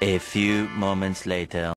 A few moments later.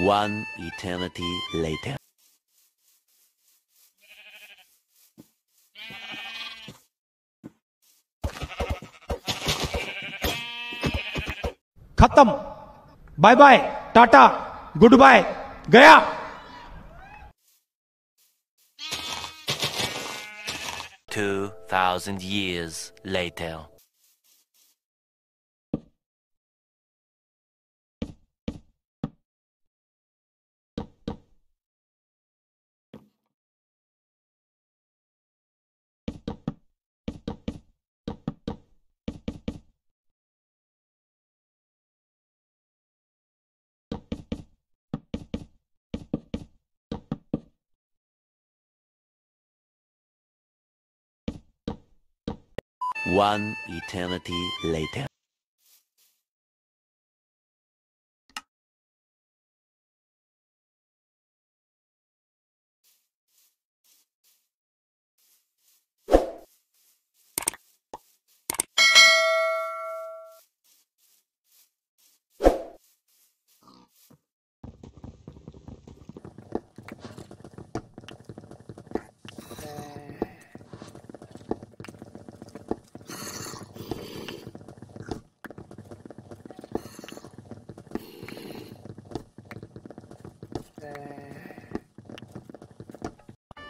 One eternity later. खत्म bye bye tata goodbye गया Two thousand years later. One eternity later.